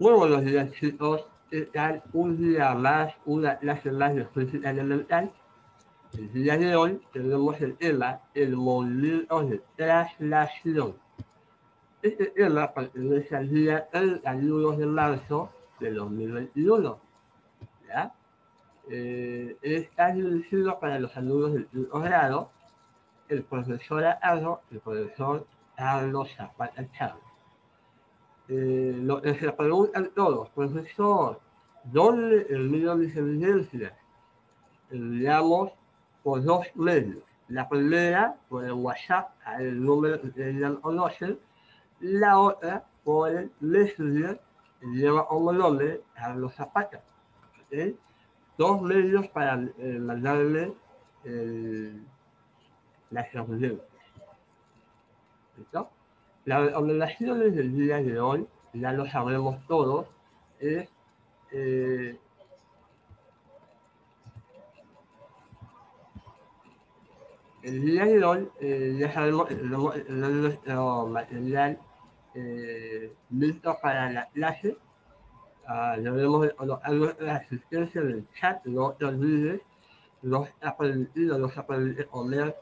Días chicos, ¿qué tal? Un día más, una clase más de física elemental. El día de hoy tenemos el tema, el movimiento de traslación. Este tema pertenece al día 31 de marzo de 2021. ¿Ya? Eh, está dirigido para los alumnos del quinto grado, el profesor Arno el profesor Carlos Zapata Chávez. Eh, lo que se preguntan todos, profesor, ¿dónde envío mis evidencias? Enviamos por dos medios. La primera, por el WhatsApp, al número que ya conocen, la otra, por el Messenger, que lleva como nombre a los zapatos. ¿okay? Dos medios para eh, mandarle el, las evidencias. ¿Listo? Las recomendaciones del día de hoy, ya lo sabemos todos, es eh, el día de hoy eh, ya sabemos que tenemos nuestro material eh, listo para la clase. Uh, debemos colocar nuestra asistencia en el chat, no te olvides, permitido, no se permite comer,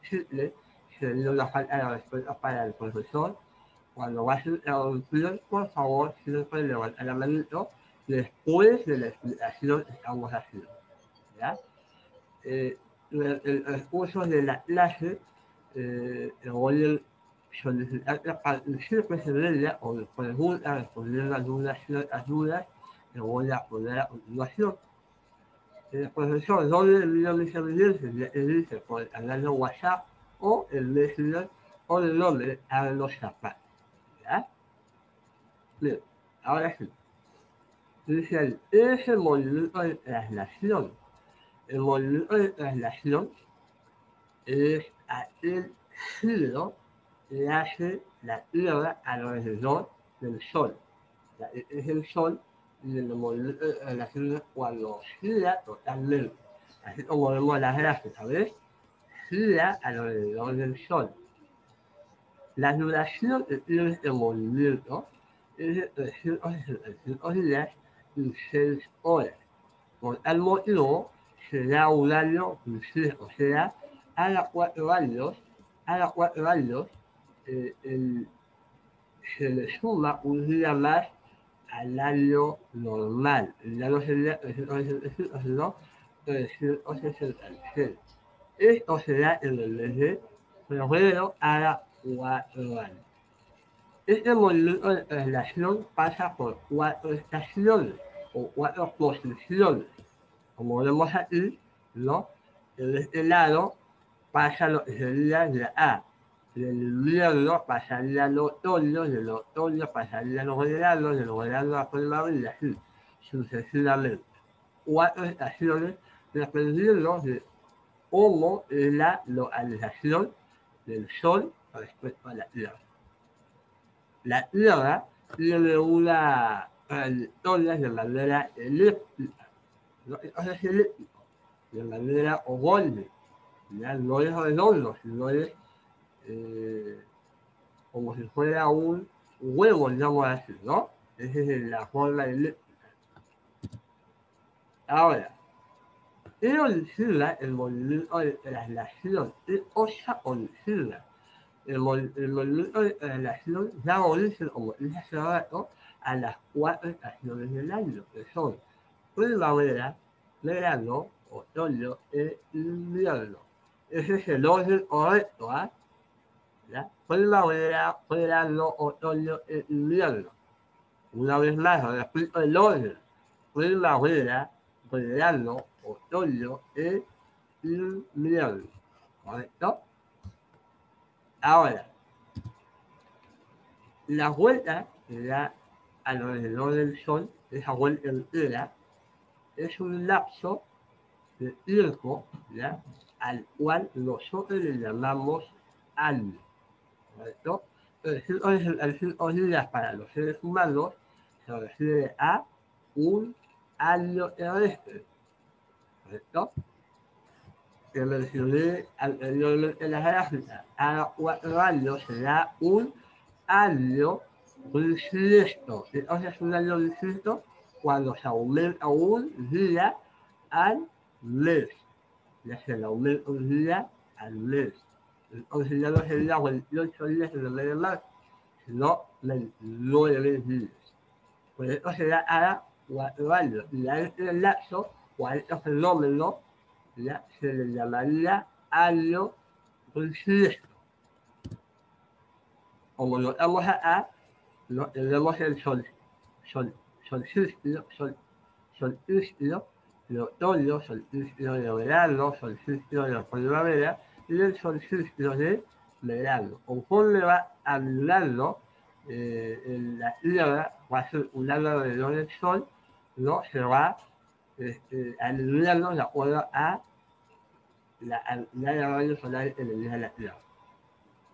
chicle, sería una falta de respeto para el profesor. Cuando vas a interrumpir, por favor, siempre levanta la manito después de la explicación que estamos haciendo. ¿ya? Eh, el, el, el, curso de la clase, eh, voy a solicitar que participes en ella o me preguntas, respondiendo algunas ciertas dudas que voy a poner a continuación. El profesor, ¿dónde envío mis evidencias? Te dice por el canal de WhatsApp o el Messenger o el nombre a los zapatos. ¿Ya? Bien, ahora sí. Dice, es el movimiento de traslación. El movimiento de traslación es aquel giro que hace la Tierra alrededor del Sol. O sea, es el Sol y el movimiento de traslación cuando gira totalmente. Así como vemos las gráficas, ¿ves? Gira alrededor del Sol. La duración tiene este movimiento es de 365 días y 6 horas. Por tal motivo, será un año bisiesto, o sea, a los cuatro años, a cuatro años, eh, el, se le suma un día más al año normal. Ya no sería 365, sino 366. Esto será el febrero a las cuatro años. Este movimiento de traslación pasa por cuatro estaciones o cuatro posiciones. Como vemos aquí, ¿no? En este lado pasa lo que sería la A. Del invierno pasaría al otoño, del otoño pasaría al verano, del verano a primavera, así sucesivamente. Cuatro estaciones dependiendo de cómo es la localización del Sol respecto a la Tierra. La Tierra tiene una trayectoria de manera elíptica, no es de manera ovoide, ¿ya? no es redondo, sino es eh, como si fuera un huevo, digamos así, ¿no? Esa es la forma elíptica. Ahora, Eolicida, el movimiento de traslación, es cosa olicida. El, movimiento de traslación da origen, como dije hace rato, a las cuatro estaciones del año, que son primavera, verano, otoño e invierno. Ese es el orden correcto, ¿ah? ¿Ya? Primavera, verano, otoño e invierno. Una vez más, repito el orden. Primavera, verano, otoño e invierno. ¿Correcto? Ahora, la vuelta que da alrededor del Sol, esa vuelta entera, es un lapso de tiempo al cual nosotros le llamamos año. ¿Correcto? El cinco días para los seres humanos se refiere a un año terrestre. ¿Correcto? Que mencioné anteriormente en la gráfica. Cada cuatro años será un año bisiesto. Entonces, un año bisiesto cuando se aumenta un día al mes. Ya se aumenta un día al mes. Entonces ya no sería 28 días en el mes de marzo, sino 29 días. Pues esto será ahora cuatro años. Y a este lapso, o a este fenómeno, ya se le llamaría año bisiesto. Como notamos acá, no tenemos el sol, sol, solsticio, sol, solsticio de otoño, solsticio de verano, solsticio de primavera y el solsticio de verano. Conforme va andando eh, en la tierra, va a ser un alrededor del sol, no se va alineando de acuerdo a la, rayo solar en el día de la tierra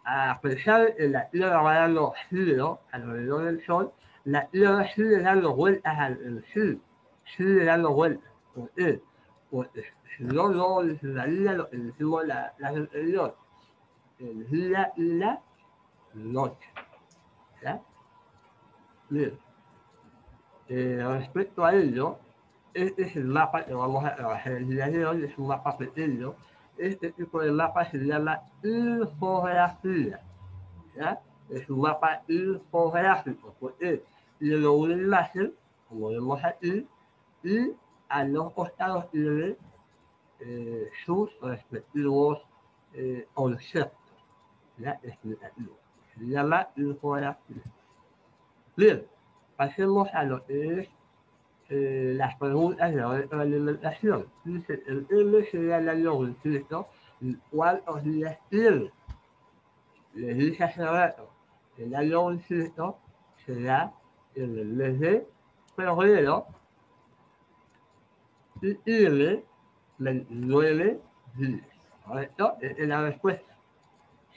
a pesar de la Tierra va dando giro alrededor del Sol, la Tierra sigue dando vueltas al Sol, sigue dando vueltas. ¿Por qué? Porque si no, no necesitaría lo que decimos la, la anterior, el día y la noche. ¿Ya? Bien. Eh, respecto a ello, este es el mapa que vamos a trabajar el día de hoy, es un mapa pequeño, este tipo de mapa se llama infografía. ¿ya? Es un mapa infográfico, porque tiene una imagen, como vemos aquí, y a los costados tiene eh, sus respectivos eh, conceptos ¿ya? explicativos. Se llama infografía. Bien, pasemos a lo que es eh, las preguntas la alimentación. Dice, el M sería el año bisiesto, ¿cuántos días tiene? Les dije hace rato, el año bisiesto será en el mes de febrero y tiene 29 días. ¿Correcto? Es la respuesta.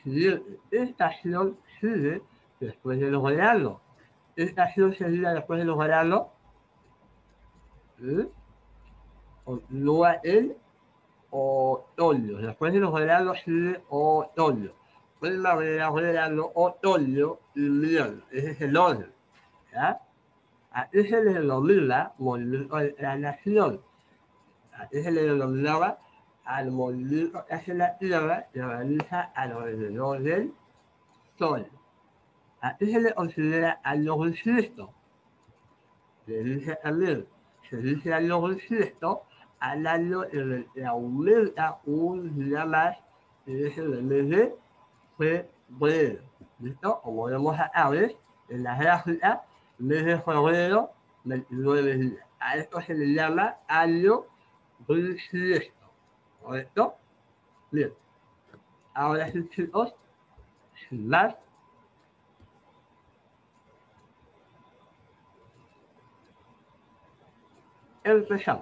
Siguiente, estación sigue después de los veranos. Estación sería después de los veranos continúa el otoño. Después de los veranos sigue otoño. Primavera, verano, otoño, invierno. Ese es el orden. ¿ya? A ese se le denomina movimiento de la nación. A ese se le denominaba al movimiento hace la Tierra que realiza alrededor del Sol. A ese se le considera año bisiesto. Le dice también se dice año bisiesto al año en el que aumenta un día más, que es el mes de febrero. ¿Listo? Como vemos acá, ¿ves? En la gráfica, mes de febrero, 29 días. A esto se le llama año bisiesto. ¿Correcto? Bien. Ahora sí, chicos, sin más, el Resham.